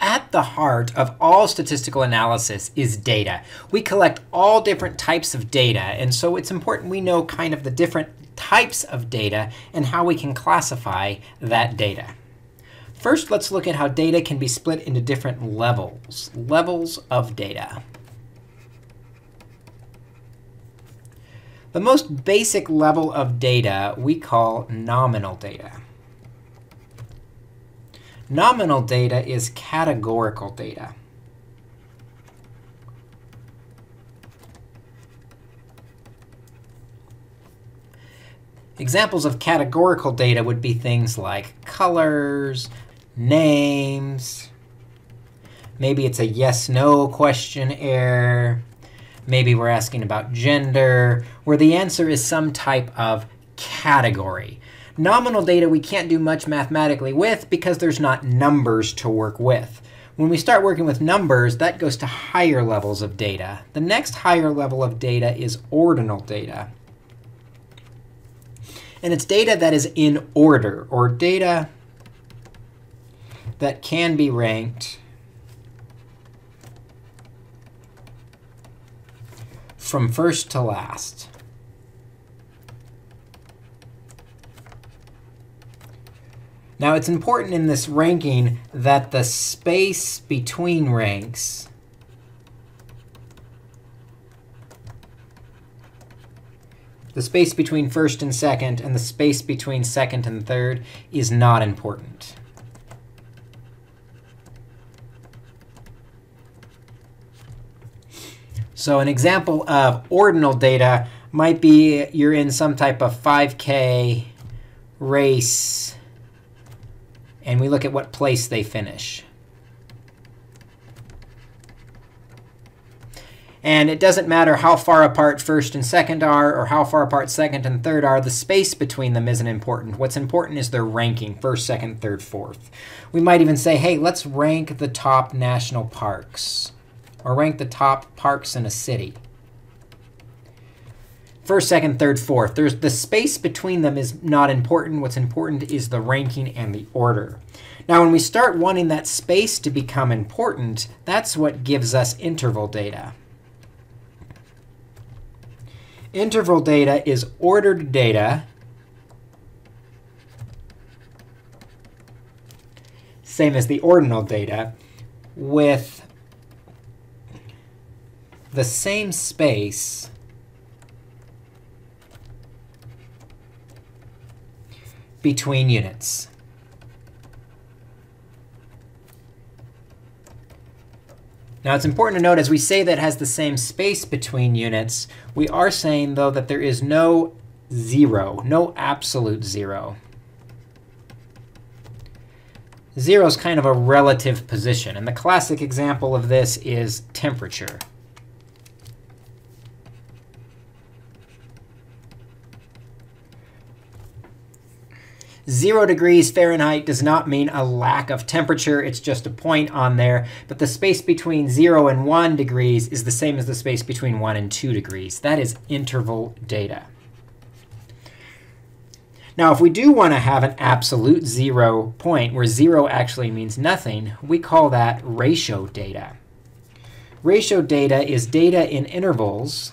At the heart of all statistical analysis is data. We collect all different types of data, and so it's important we know kind of the different types of data and how we can classify that data. First, let's look at how data can be split into different levels, levels of data. The most basic level of data we call nominal data. Nominal data is categorical data. Examples of categorical data would be things like colors, names, maybe it's a yes-no questionnaire, maybe we're asking about gender, where the answer is some type of category. Nominal data we can't do much mathematically with because there's not numbers to work with. When we start working with numbers, that goes to higher levels of data. The next higher level of data is ordinal data. And it's data that is in order, or data that can be ranked from first to last. Now, it's important in this ranking that the space between ranks the space between first and second and the space between second and third is not important. So an example of ordinal data might be you're in some type of 5K race and we look at what place they finish. And it doesn't matter how far apart first and second are or how far apart second and third are. The space between them isn't important. What's important is their ranking, first, second, third, fourth. We might even say, hey, let's rank the top national parks or rank the top parks in a city. First, second, third, fourth. There's the space between them is not important. What's important is the ranking and the order. Now, when we start wanting that space to become important, that's what gives us interval data. Interval data is ordered data same as the ordinal data, with the same space between units. Now, it's important to note as we say that has the same space between units, we are saying, though, that there is no zero, no absolute zero. Zero is kind of a relative position. And the classic example of this is temperature. 0 degrees Fahrenheit does not mean a lack of temperature. It's just a point on there. But the space between 0 and 1 degrees is the same as the space between 1 and 2 degrees. That is interval data. Now, if we do want to have an absolute zero point, where 0 actually means nothing, we call that ratio data. Ratio data is data in intervals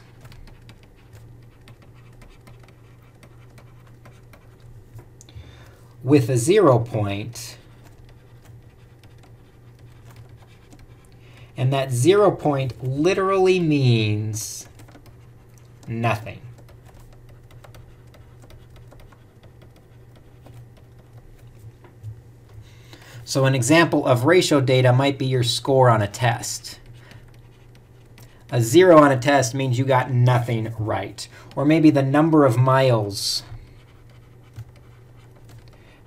with a zero point, and that zero point literally means nothing. So an example of ratio data might be your score on a test. A zero on a test means you got nothing right. Or maybe the number of miles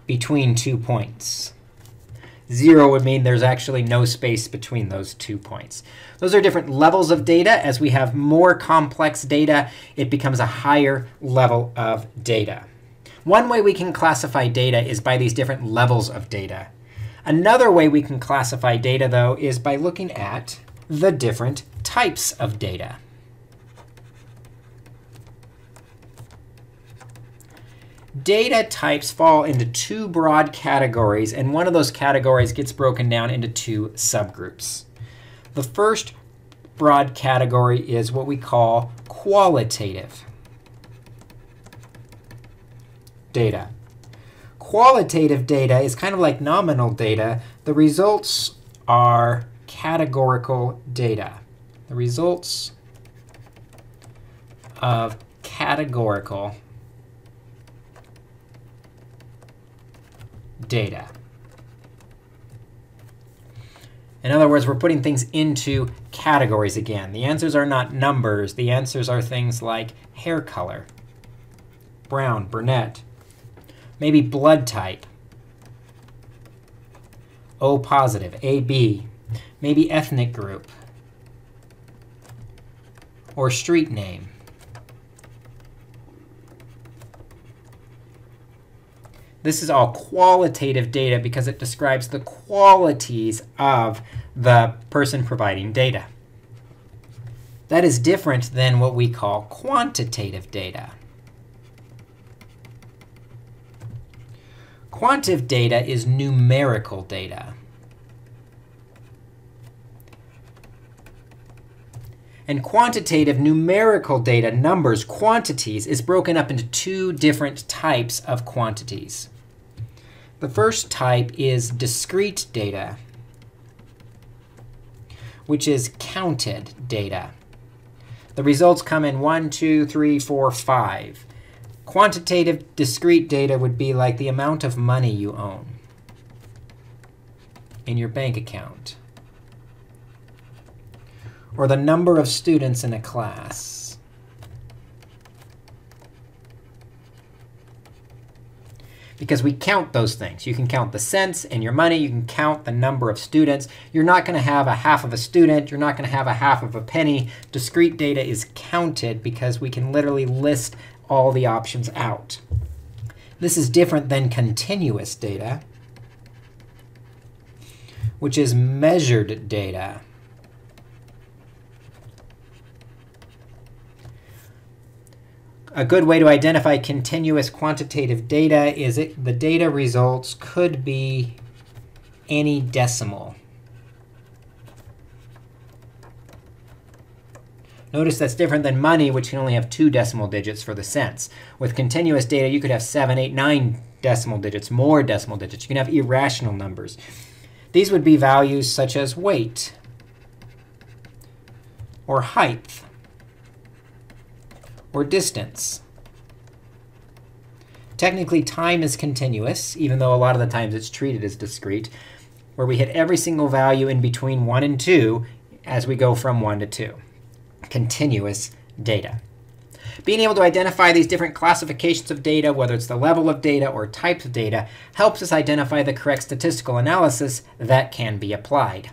between two points. 0 would mean there's actually no space between those two points. Those are different levels of data. As we have more complex data, it becomes a higher level of data. One way we can classify data is by these different levels of data. Another way we can classify data, though, is by looking at the different types of data. Data types fall into two broad categories, and one of those categories gets broken down into two subgroups. The first broad category is what we call qualitative data. Qualitative data is kind of like nominal data. The results are categorical data. The results of categorical data. In other words, we're putting things into categories again. The answers are not numbers. The answers are things like hair color, brown, brunette, maybe blood type, O positive, AB, maybe ethnic group, or street name. This is all qualitative data because it describes the qualities of the person providing data. That is different than what we call quantitative data. Quantitative data is numerical data. And quantitative numerical data, numbers, quantities, is broken up into two different types of quantities. The first type is discrete data, which is counted data. The results come in 1, 2, 3, 4, 5. Quantitative discrete data would be like the amount of money you own in your bank account, or the number of students in a class. Because we count those things. You can count the cents in your money. You can count the number of students. You're not going to have a half of a student. You're not going to have a half of a penny. Discrete data is counted because we can literally list all the options out. This is different than continuous data, which is measured data. A good way to identify continuous quantitative data is it, the data results could be any decimal. Notice that's different than money, which can only have two decimal digits for the cents. With continuous data, you could have seven, eight, nine decimal digits, more decimal digits. You can have irrational numbers. These would be values such as weight or height or distance. Technically, time is continuous, even though a lot of the times it's treated as discrete, where we hit every single value in between 1 and 2 as we go from 1 to 2. Continuous data. Being able to identify these different classifications of data, whether it's the level of data or types of data, helps us identify the correct statistical analysis that can be applied.